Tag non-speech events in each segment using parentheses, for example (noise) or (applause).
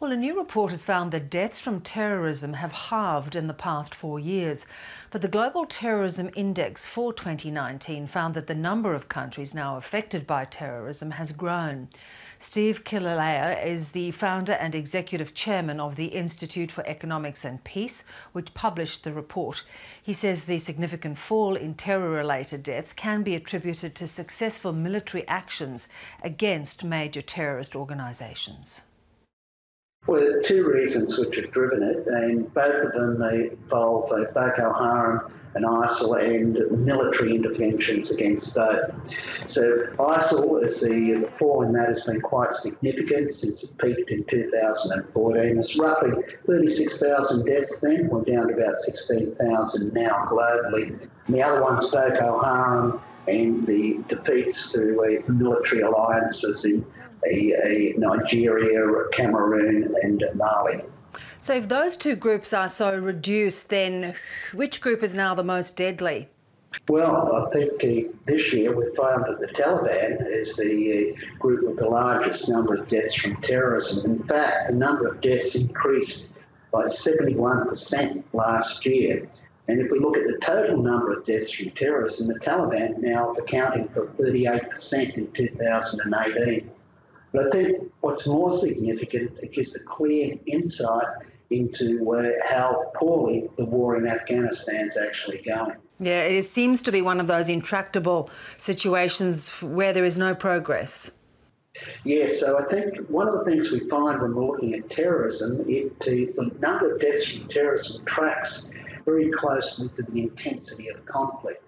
Well, a new report has found that deaths from terrorism have halved in the past four years. But the Global Terrorism Index for 2019 found that the number of countries now affected by terrorism has grown. Steve Killelea is the founder and executive chairman of the Institute for Economics and Peace, which published the report. He says the significant fall in terror related deaths can be attributed to successful military actions against major terrorist organisations. Are two reasons which have driven it, and both of them they involve Boko Haram and ISIL and military interventions against both. So ISIL, is the, the fall in that has been quite significant since it peaked in 2014. It's roughly 36,000 deaths then. We're down to about 16,000 now globally. And the other one's Boko Haram and the defeats through uh, military alliances in a, a Nigeria, Cameroon, and Mali. So, if those two groups are so reduced, then which group is now the most deadly? Well, I think uh, this year we found that the Taliban is the uh, group with the largest number of deaths from terrorism. In fact, the number of deaths increased by 71% last year. And if we look at the total number of deaths from terrorism, the Taliban now accounting for 38% in 2018. But I think what's more significant, it gives a clear insight into uh, how poorly the war in Afghanistan is actually going. Yeah, it seems to be one of those intractable situations where there is no progress. Yes, so I think one of the things we find when we're looking at terrorism, it, uh, the number of deaths from terrorism tracks very closely to the intensity of conflict.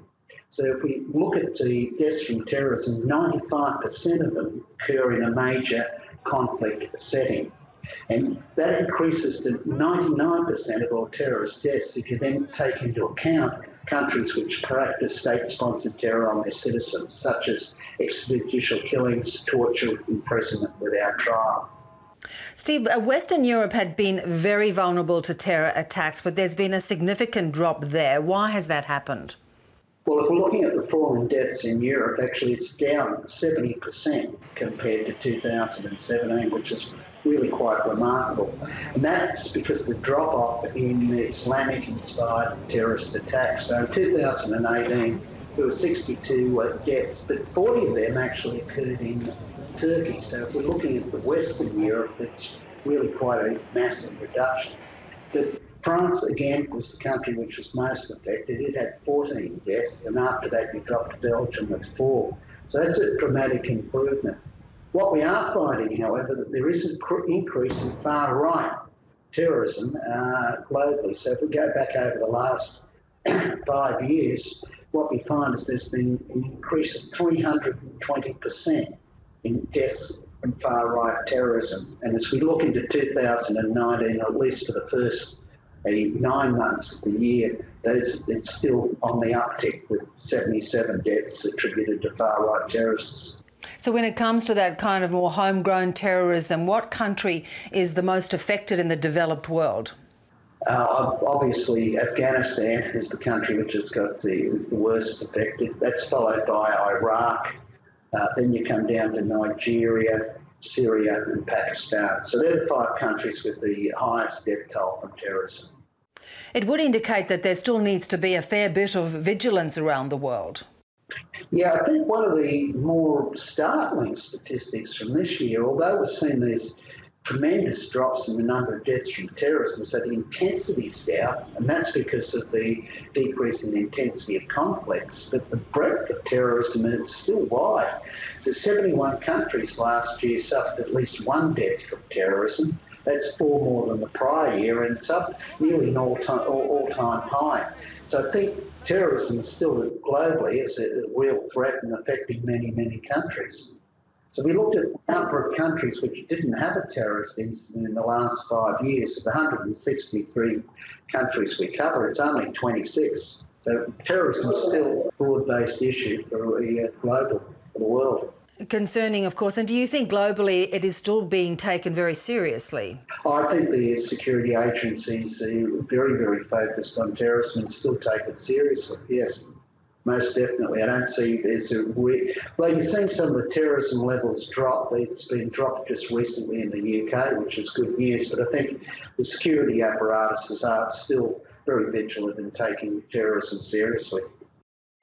So if we look at the deaths from terrorism, 95% of them occur in a major conflict setting. And that increases to 99% of all terrorist deaths if you then take into account countries which practice state sponsored terror on their citizens, such as extrajudicial killings, torture, imprisonment without trial. Steve, uh, Western Europe had been very vulnerable to terror attacks, but there's been a significant drop there. Why has that happened? Well, if we're looking at the fall in deaths in Europe, actually it's down 70% compared to 2017, which is really quite remarkable. And that's because the drop off in the Islamic inspired terrorist attacks. So in 2018, there were 62 uh, deaths, but 40 of them actually occurred in Turkey. So if we're looking at the Western Europe, it's really quite a massive reduction. But France, again, was the country which was most affected. It had 14 deaths, and after that, you dropped Belgium with four. So that's a dramatic improvement. What we are finding, however, that there is an increase in far right terrorism uh, globally. So if we go back over the last (coughs) five years, what we find is there's been an increase of 320% in deaths from far right terrorism. And as we look into 2019, at least for the first nine months of the year, those, it's still on the uptick with 77 deaths attributed to far right terrorists. So, when it comes to that kind of more homegrown terrorism, what country is the most affected in the developed world? Uh, obviously, Afghanistan is the country which has got the, is the worst affected. That's followed by Iraq. Uh, then you come down to Nigeria, Syria, and Pakistan. So they're the five countries with the highest death toll from terrorism. It would indicate that there still needs to be a fair bit of vigilance around the world. Yeah, I think one of the more startling statistics from this year, although we've seen these tremendous drops in the number of deaths from terrorism. So the intensity is down, and that's because of the decrease in the intensity of conflicts. But the breadth of terrorism is still wide. So 71 countries last year suffered at least one death from terrorism. That's four more than the prior year, and it's up nearly an all-time, all-time high. So I think terrorism is still globally is a real threat and affecting many, many countries. So we looked at the number of countries which didn't have a terrorist incident in the last five years. Of the 163 countries we cover, it's only 26. So terrorism is still a broad-based issue for a uh, global for the world. Concerning, of course. And do you think globally it is still being taken very seriously? I think the security agencies are very, very focused on terrorism and still take it seriously, yes. Most definitely. I don't see there's a well, you're seeing some of the terrorism levels drop. It's been dropped just recently in the UK, which is good news. But I think the security apparatuses are still very vigilant in taking terrorism seriously.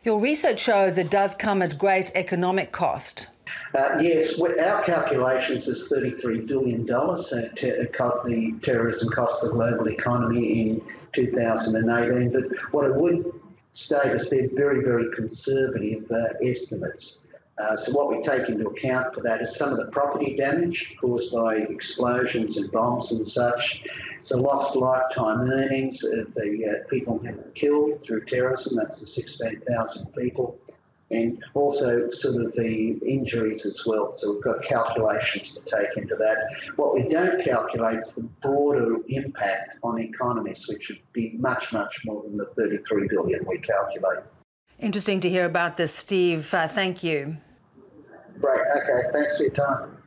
Your research shows it does come at great economic cost. Uh, yes, our calculations is $33 billion. So ter- the terrorism cost the global economy in 2018. But what I would state is they're very, very conservative uh, estimates. Uh, so what we take into account for that is some of the property damage caused by explosions and bombs and such. It's a lost lifetime earnings of the uh, people who were killed through terrorism. That's the 16,000 people and also sort of the injuries as well. So we've got calculations to take into that. What we don't calculate is the broader impact on economies, which would be much, much more than the 33 billion we calculate. Interesting to hear about this, Steve. Uh, thank you. Great. Okay. Thanks for your time.